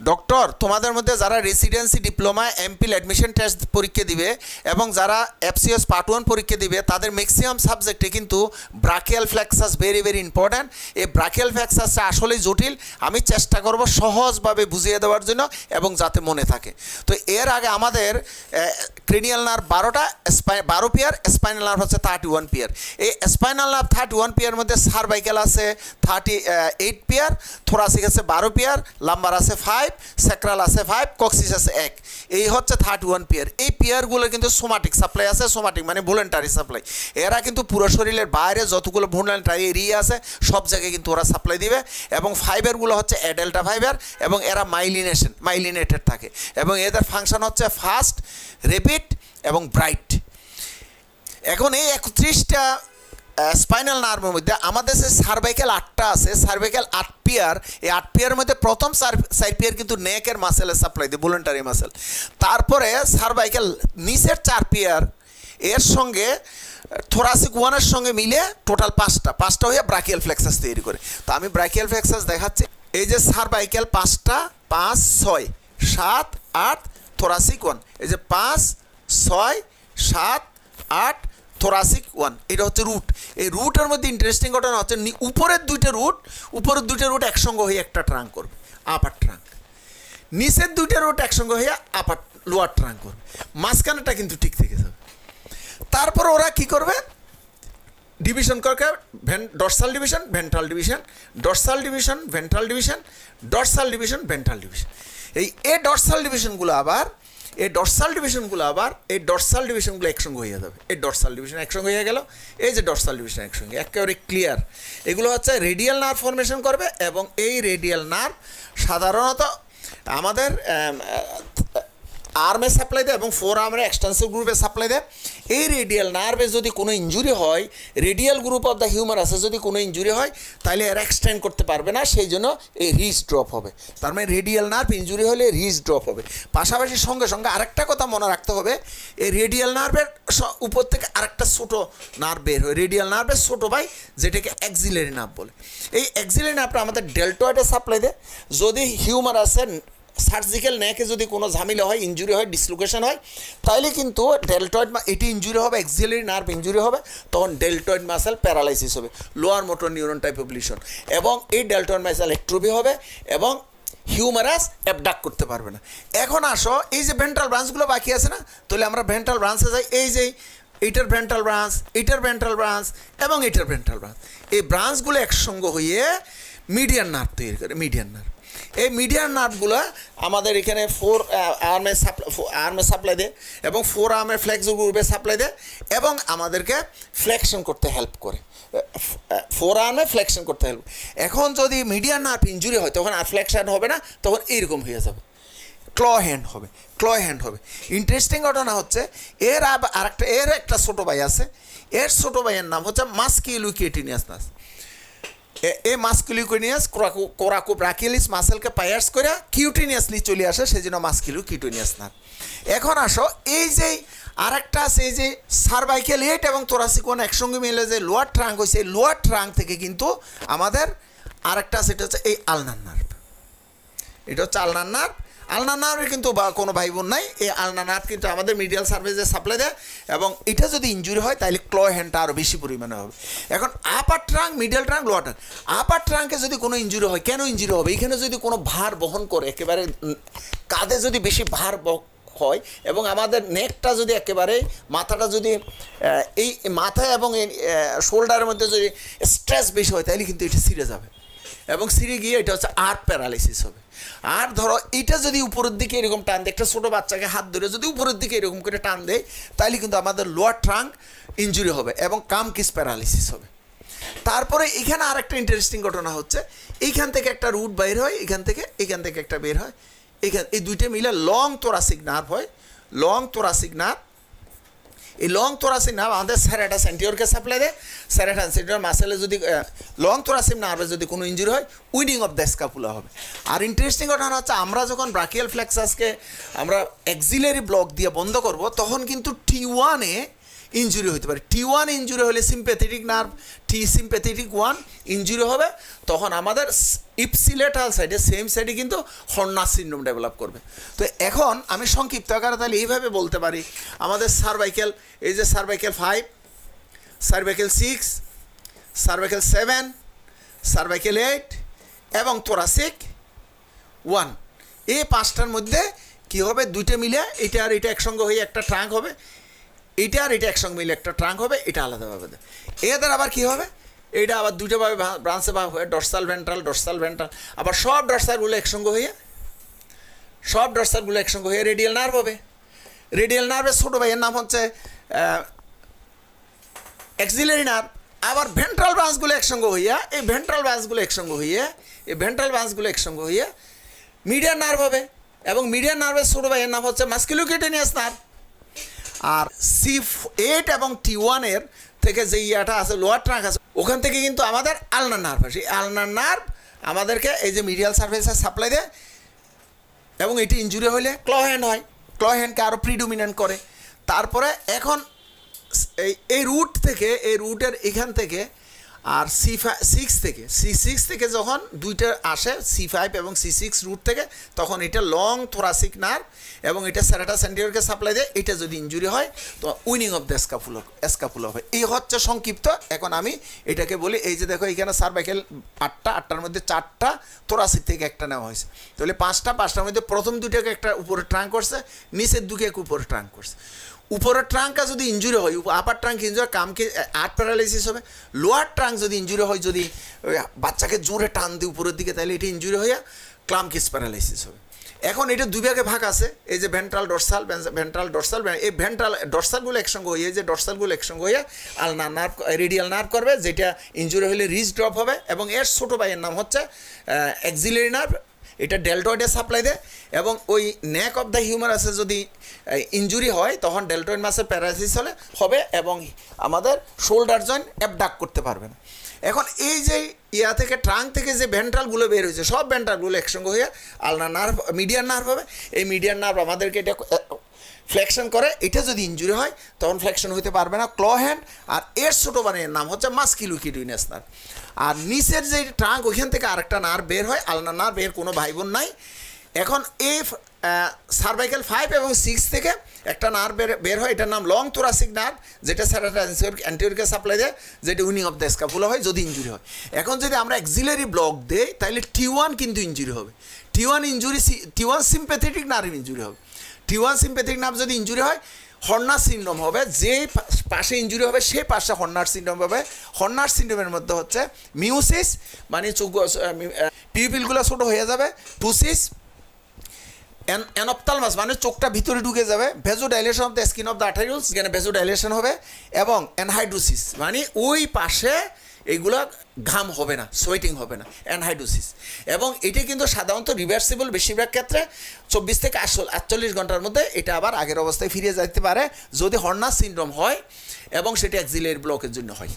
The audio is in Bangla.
ডক্টর তোমাদের মধ্যে যারা residency diploma MPhil admission test পরীক্ষা দিবে এবং যারা এফসিএস পার্ট ওয়ান পরীক্ষা দিবে, তাদের ম্যাক্সিমাম সাবজেক্টে কিন্তু brachial plexus very very important এই ব্রাকিয়াল ফ্লেক্সাসটা আসলেই জটিল। আমি চেষ্টা করব সহজভাবে বুঝিয়ে দেওয়ার জন্য এবং যাতে মনে থাকে। তো এর আগে আমাদের ক্রেনিয়াল নার্ভ বারোটা বারো পিয়ার স্পাইনাল নার্ভ হচ্ছে থার্টি ওয়ান পিয়ার এই spinal nerve thirty one pair মধ্যে সার্ভাইকেল আছে থার্টি এইট পিয়ার থোরাসিক আছে বারো পিয়ার লাম্বার আছে ফাইভ স্যাক্রাল আছে ফাইভ কক্সিস আছে এক। এই হচ্ছে থার্টি ওয়ান পিয়ার এই পিয়ারগুলো কিন্তু সোমাটিক সাপ্লাই আছে সোমাটিক মানে ভলেন্টারি সাপ্লাই এরা কিন্তু পুরো শরীরের বাইরে যতগুলো ভলেন্টারি এরিয়া আছে, সব জায়গায় কিন্তু ওরা সাপ্লাই দিবে। এবং ফাইবারগুলো হচ্ছে অ্যাডেল্টা ফাইবার এবং এরা মাইলিনেশন মাইলিনেটেড থাকে। এবং এদের ফাংশন হচ্ছে ফাস্ট রেপিড এবং ব্রাইট এখন এই একত্রিশটা স্পাইনাল নার্ভের মধ্যে আমাদের যে সার্ভাইকেল আটটা আছে সার্ভাইকেল আট পিয়ার, এই আট পিয়ারের মধ্যে প্রথম সাইড পিয়ার কিন্তু নেকের মাসেলের সাপ্লাই দেয় ভলেন্টারি মাসেল তারপরে সার্ভাইকেল নিচের চার পিয়ার, এর সঙ্গে থোরাসিক ওয়ানের সঙ্গে মিলে টোটাল পাঁচটা পাঁচটা হয়ে ব্রাকিয়াল ফ্লেক্সাস তৈরি করে। তো আমি ব্রাকিয়াল ফ্লেক্সাস দেখাচ্ছি। এই যে সার্ভাইকেল পাঁচটা, পাঁচ, ছয়, সাত, আট থোরাসিক ওয়ান এই যে পাঁচ, ছয়, সাত, আট থোরাসিক ওয়ান এটা হচ্ছে রুট এই রুটের মধ্যে ইন্টারেস্টিং ঘটনা হচ্ছে উপরের দুইটা রুট উপরের দুইটা রুট একসঙ্গে হয়ে একটা ট্রাঙ্ক করবে আপার ট্রাঙ্ক নিচের দুইটা রুট একসঙ্গে হয়ে আপার লোয়ার ট্রাঙ্ক করবে। মাঝখানেটা কিন্তু ঠিক থেকে যাবে। তারপর ওরা কি করবে? ডিভিশন করবে then dorsal division ventral division dorsal division ventral division dorsal division ventral division এই এ ডরসাল ডিভিশনগুলো আবার এই ডরসাল ডিভিশনগুলো আবার এই ডরসাল ডিভিশনগুলো একসঙ্গে হয়ে যাবে। এই ডরসাল ডিভিশন একসঙ্গে হয়ে গেল, এই যে ডরসাল ডিভিশন একসঙ্গে, একেবারে ক্লিয়ার এগুলো হচ্ছে রেডিয়াল নার্ভ ফর্মেশন করবে এবং এই রেডিয়াল নার্ভ সাধারণত আমাদের আর্মে সাপ্লাই দেয় এবং ফোর আর্মের এক্সটেন্সিভ গ্রুপে সাপ্লাই দেয়। এই রেডিয়াল নার্ভে যদি কোনো ইঞ্জুরি হয় radial group of the humerus আছে যদি কোনো ইঞ্জুরি হয়, তাহলে এর এক্সটেন্ড করতে পারবে না, সেই জন্য এই রিস ড্রপ হবে। তার মানে রেডিয়াল নার্ভ ইঞ্জুরি হলে রিস ড্রপ হবে। পাশাপাশি সঙ্গে সঙ্গে আরেকটা কথা মনে রাখতে হবে, এই রেডিয়াল নার্ভের উপর থেকে আরেকটা ছোটো নার্ভ বের হয়। রেডিয়াল নার্ভের ছোটো ভাই, যেটাকে এক্সিলারি নার্ভ বলে। এই এক্সিলারি নার্ভটা আমাদের ডেল্টয়েডে সাপ্লাই দেয়। যদি হিউমার আছে সার্জিক্যাল নেকে যদি কোনো ঝামেলা হয় ইঞ্জুরি হয় ডিসলোকেশন হয়, তাহলে কিন্তু ডেল্টয়েড এটি ইঞ্জুরি হবে এক্সিলারি নার্ভ ইঞ্জুরি হবে, তখন ডেল্টয়েড মাসেল প্যারালাইসিস হবে লোয়ার মোটর নিউরন টাইপ অবলিউশন এবং এই ডেল্টয়েড মাসেল একট্রোপি হবে এবং হিউমারাস অ্যাবডাক্ট করতে পারবে না। এখন আসো, এই যে ভেন্ট্রাল ব্রাঞ্চগুলো বাকি আছে না, তাহলে আমরা ভেন্ট্রাল ব্রাঞ্চে যাই, এই যে এইটার ভেন্ট্রাল ব্রাঞ্চ এইটার ভেন্ট্রাল ব্রাঞ্চ এবং এইটার ভেন্ট্রাল ব্রাঞ্চ এই ব্রাঞ্চগুলো একসঙ্গে হয়ে মিডিয়ান নার্ভ তৈরি করে মিডিয়ান নার্ভ এই মিডিয়ার নার্ভগুলো আমাদের এখানে ফোর আর্মে সাপ্লাই আর্মে সাপ্লাই দেয় এবং ফোর আর্মের ফ্লেক্স গ্রুপে সাপ্লাই দেয় এবং আমাদেরকে ফ্লেকশন করতে হেল্প করে। ফোর আর্মে ফ্লেকশন করতে হেল্প এখন যদি মিডিয়ার নার্ভ ইঞ্জুরি হয়, তখন আর ফ্লেকশন হবে না, তখন এইরকম হয়ে যাবে। ক্ল হ্যান্ড হবে ক্ল হ্যান্ড হবে। ইন্টারেস্টিং ঘটনা হচ্ছে, এর আরেকটা, এর একটা ছোটো ভাই আছে, এর ছোটো ভাইয়ের নাম হচ্ছে মাস্কি মাস্কিলুকেটিনিয়াস নাস এ মাস্কুলিকুনিয়াস, কোরাকো ব্রাকিলিস মাসেলকে পায়ার্স করে কিউটিনিয়াসলি চলে আসে সেই জন্য মাস্কিলু কিউটিনিয়াস না। এখন আসো, এই যে আরেকটা আছে, এই যে সার্ভাইকেল হেড এবং তোরাসিকোন একসঙ্গে মিলে যে লোয়ার ট্রাঙ্ক হয়েছে এই লোয়ার ট্রাঙ্ক থেকে কিন্তু আমাদের আরেকটা সেটা হচ্ছে এই আলনার নার্ভ এটা হচ্ছে আলনার নার্ভ আলনা নার্ভের কিন্তু বা কোনো ভাই বোন নাই। এই আলনা নার্ভ কিন্তু আমাদের মিডিয়াল সার্ভিসে সাপ্লাই দেয় এবং এটা যদি ইঞ্জুরি হয় তাহলে ক্ল হ্যান্ডটা আরও বেশি পরিমাণে হবে। এখন upper trunk medial trunk lower trunk আপার ট্রাঙ্কে যদি কোনো ইঞ্জুরি হয়, কেন ইঞ্জুরি হবে? এখানে যদি কোনো ভার বহন করে, একেবারে কাঁধে যদি বেশি ভার হয় এবং আমাদের নেকটা যদি একেবারে মাথাটা যদি এই মাথা এবং এই শোল্ডারের মধ্যে যদি স্ট্রেস বেশি হয় তাহলে কিন্তু এটা সিরে যাবে। এবং সিরে গিয়ে এটা হচ্ছে আর প্যারালাইসিস হবে। আর ধরো এটা যদি উপরের দিকে এরকম টান দেয়, একটা ছোটো বাচ্চাকে হাত ধরে যদি উপরের দিকে এরকম করে টান দেয় তাহলে কিন্তু আমাদের লোয়ার ট্রাঙ্ক ইঞ্জুরি হবে এবং কাম কিস প্যারালিসিস হবে। তারপরে এখানে আরেকটা ইন্টারেস্টিং ঘটনা হচ্ছে, এইখান থেকে একটা রুট বাইর হয়, এখান থেকে এখান থেকে একটা বের হয়। এখান, এই দুইটা মিলে লং তোরাসিক নার্ভ হয়। লং তোরাসিক নার্ভ এই লং তোরাসিক নার্ভ আমাদের স্যারেটা সেন্টিওরকে সাপ্লাই দেয়। স্যারেটা সেন্টিওর মাসেলে যদি লং তোরাসিক নার্ভে যদি কোনো ইঞ্জুরি হয় উইডিং অফ দ্য স্কাপুলা হবে। আর ইন্টারেস্টিং ঘটনা হচ্ছে, আমরা যখন ব্রাকিয়াল ফ্ল্যাক্সাসকে আমরা এক্সিলারি ব্লক দিয়ে বন্ধ করব, তখন কিন্তু টি ওয়ানে ইনজুরি হতে পারে। টি ওয়ান ইনজুরি হলে sympathetic nerve T sympathetic one injury হবে। তখন আমাদের ইপসিলেটাল সাইডে সেম সাইডে কিন্তু হর্নাস সিন্ড্রোম ডেভেলপ করবে। তো এখন আমি সংক্ষিপ্ত আকারে তাহলে এইভাবে বলতে পারি। আমাদের সার্ভাইকেল এই যে cervical five cervical six cervical seven cervical eight এবং তোরাসিক ওয়ান এই পাঁচটার মধ্যে কি হবে? দুইটা মিলে এটা আর এটা একসঙ্গে হয়ে একটা ট্রাঙ্ক হবে। এটা আর এটা একসঙ্গে মিলে একটা ট্রাঙ্ক হবে, এটা আলাদাভাবে এদের আবার কি হবে? এটা আবার দুটোভাবে ব্রাঞ্চে ভাগ হয়ে ডরসাল ভেন্ট্রাল ডরসাল ভেন্ট্রাল আবার সব ডরসালগুলো একসঙ্গে হয়ে, সব ডরসালগুলো একসঙ্গে হয়ে রেডিয়াল নার্ভ হবে। রেডিয়াল নার্ভের ছোটো ভাইয়ের নাম হচ্ছে এক্সিলারি নার্ভ আবার ভেন্ট্রাল ব্রাঞ্চগুলো একসঙ্গে হইয়া, এই ভেন্ট্রাল ব্রাঞ্চগুলো একসঙ্গে হইয়া, এই ভেন্ট্রাল ব্রাঞ্চগুলো একসঙ্গে হইয়া মিডিয়ান নার্ভ হবে। এবং মিডিয়ান নার্ভের ছোটো ভাইয়ের নাম হচ্ছে মাস্কিলোকেটেনিয়াস নার্ভ আর সি এইট এবং টি ওয়ানের থেকে যে ইয়াটা আছে লোয়ার ট্রাঙ্ক আছে, ওখান থেকে কিন্তু আমাদের আলনার নার্ভ আসে। এই আলনার নার্ভ আমাদেরকে এই যে মিডিয়াল সার্ভিসে সাপ্লাই দেয় এবং এটি ইঞ্জুরি হলে ক্ল হ্যান্ড হয়। ক্ল হ্যান্ডকে আরও প্রিডোমিনেন্ট করে। তারপরে এখন এই এই রুট থেকে, এই রুটের এখান থেকে আর সি সিক্স থেকে সি সিক্স থেকে যখন দুইটা আসে সি ফাইভ এবং সি সিক্স রুট থেকে, তখন এটা লং থোরাসিক নার্ভ এবং এটা স্যারাটা সেন্টিওরকে সাপ্লাই দেয়। এটা যদি ইঞ্জুরি হয়, তো উইনিং অফ দ্য স্কাপুলো স্কাপুলো হয়। এই হচ্ছে সংক্ষিপ্ত। এখন আমি এটাকে বলি, এই যে দেখো এখানে সার্ভাইকেল আটটা, আটটার মধ্যে চারটা থোরাসিক থেকে একটা নেওয়া হয়েছে। তাহলে পাঁচটা, পাঁচটার মধ্যে প্রথম দুটাকে একটা উপরে ট্রাঙ্ক করছে, নিচের দুকে এক উপরে ট্রাঙ্ক করছে। উপরের ট্রাঙ্কটা যদি ইঞ্জুরি হয় আপার ট্রাঙ্ক ইঞ্জুরি কামকে আর্ট প্যারালাইসিস হবে। লোয়ার ট্রাঙ্ক যদি ইঞ্জুরি হয়, যদি বাচ্চাকে জোরে টান দিই উপরের দিকে তাহলে এটা ইঞ্জুরি হইয়া ক্লামকিস প্যারালাইসিস হবে। এখন এটা দুই ভাগে ভাগ আছে, এই যে ভেন্ট্রাল ডরসাল ভেন্ট্রাল ডরসাল এই ভেন্ট্রাল ডরসালগুলো একসঙ্গে হয়ে যে ডরসালগুলো একসঙ্গে হয়ে আলনা নার্ভ রেডিয়াল নার্ভ করবে, যেটা ইঞ্জুরি হলে রিচ ড্রপ হবে, এবং এর ছোটো ভাইয়ের নাম হচ্ছে অ্যাক্সিলারি নার্ভ এটা ডেলটয়েডে সাপ্লাই দেয় এবং ওই ন্যাক অফ দ্য হিউমারাসে যদি ইঞ্জুরি হয়, তখন ডেলটয়েড মাসের প্যারালাইসিস হলে হবে এবং আমাদের শোল্ডার জয়েন্ট অ্যাপডাক করতে পারবে না। এখন এই যে ইয়া থেকে ট্রাঙ্ক থেকে যে ভেন্ট্রালগুলো বের হয়েছে, সব ভেন্ট্রালগুলো একসঙ্গে হয়ে আলনা নার্ভ মিডিয়ার নার্ভ হবে। এই মিডিয়ার নার্ভ আমাদেরকে এটা ফ্লেকশন করে, এটা যদি ইঞ্জুরি হয়, তখন ফ্লেকশন হতে পারবে না ক্ল হ্যান্ড আর এর ছোটো বানের নাম হচ্ছে মাস্কিলুকিডিনাস নার্ভ আর নিচের যে ট্রাঙ্ক ওইখান থেকে আরেকটা নার্ভ বের হয়, আলনা নার্ভ এর কোনো ভাই বোন নাই। এখন এই সার্ভাইকেল ফাইভ এবং সিক্স থেকে একটা নার্ভ বের বের হয়, এটার নাম লং থোরাসিক নার্ভ যেটা অ্যান্টিওরকে সাপ্লাই দেয়, যেটা উইনিং অফ দ্য স্কাপুলা হয়, যদি ইঞ্জুরি হয়। এখন যদি আমরা এক্সিলারি ব্লক দেই তাহলে টি ওয়ান কিন্তু ইঞ্জুরি হবে। T one injury T one sympathetic nerve injury হবে। টি ওয়ান সিম্প্যাথিক নার্ভ যদি ইঞ্জুরি হয় হর্নার সিন্ড্রোম হবে। যে পাশে ইঞ্জুরি হবে, সে পাশে হর্নার সিন্ড্রোম হবে। হর্নার সিন্ড্রোমের মধ্যে হচ্ছে মিউসিস মানে চোখ পিউপিলগুলো ছোটো হয়ে যাবে। টুসিস অ্যানপতালমাস মানে চোখটা ভিতরে ঢুকে যাবে। Vasodilation of the skin of the arterioles এখানে ভেজো ডাইলেশন হবে। এবং অ্যানহাইড্রোসিস মানে ওই পাশে এইগুলো ঘাম হবে না সোয়েটিং হবে না অ্যানহাইডোসিস এবং এটি কিন্তু সাধারণত রিভার্সিবল বেশিরভাগ ক্ষেত্রে চব্বিশ থেকে আটচল্লিশ ঘণ্টার মধ্যে এটা আবার আগের অবস্থায় ফিরে যেতে পারে যদি হর্নাস সিন্ড্রোম হয় এবং সেটি অ্যাক্সিলের ব্লকের জন্য হয়।